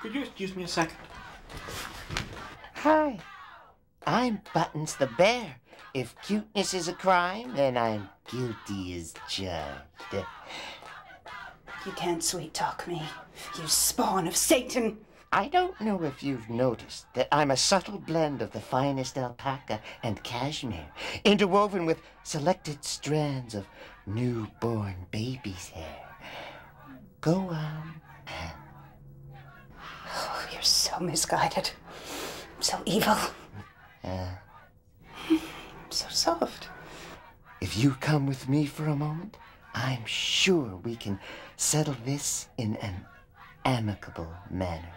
Could you excuse me a second? Hi, I'm Buttons the Bear. If cuteness is a crime, then I'm guilty as charged. You can't sweet talk me, you spawn of Satan. I don't know if you've noticed that I'm a subtle blend of the finest alpaca and cashmere, interwoven with selected strands of newborn baby's hair. Go on. You're so misguided, so evil, Uh, so soft. if you come with me for a moment, I'm sure we can settle this in an amicable manner.